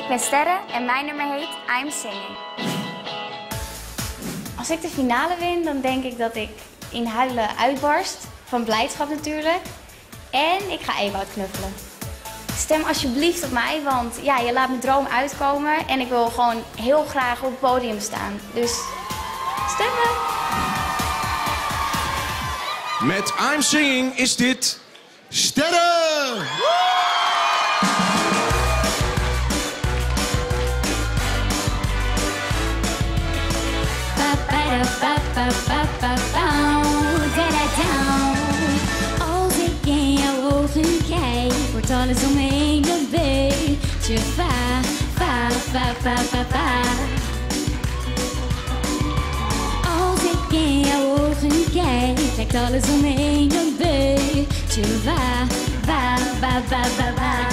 Ik ben Sterre en mijn nummer heet I'm Singing. Als ik de finale win, dan denk ik dat ik in huilen uitbarst. Van blijdschap natuurlijk. En ik ga Ewout knuffelen. Stem alsjeblieft op mij, want ja, je laat mijn droom uitkomen. En ik wil gewoon heel graag op het podium staan. Dus stemmen! Met I'm Singing is dit... Sterren! Als ik in jouw ogen kijk, wordt alles om me heen een beetje va, va, va, va, va, va. Als ik in jouw ogen kijk, lijkt alles om me heen een beetje va, va, va, va, va, va.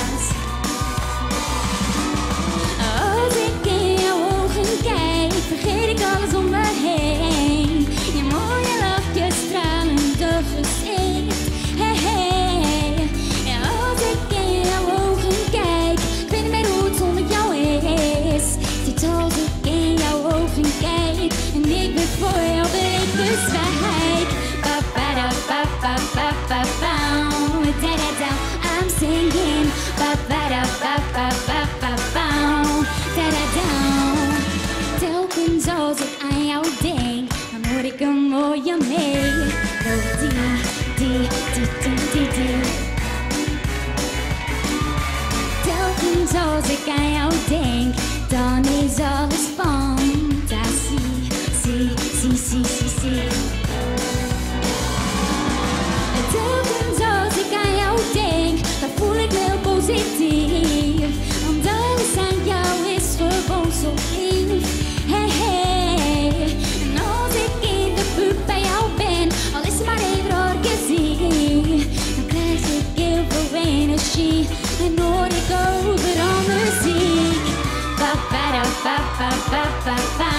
En als ik in jouw ogen kijk, ik weet hoe het zonder jou is. Dit als ik in jouw ogen kijk, en ik ben voor jou, ben ik bezwijk. Als ik aan jou denk, dan is alles fantasie. Zie, zie, zie, zie, zie. En telkens als ik aan jou denk, dan voel ik me heel positief. Want alles aan jou is gewoon zo lief. Hey, hey. En als ik in de buurt bij jou ben, al is het maar even orkezie, dan krijg ik heel veel energie. ba ba ba ba ba.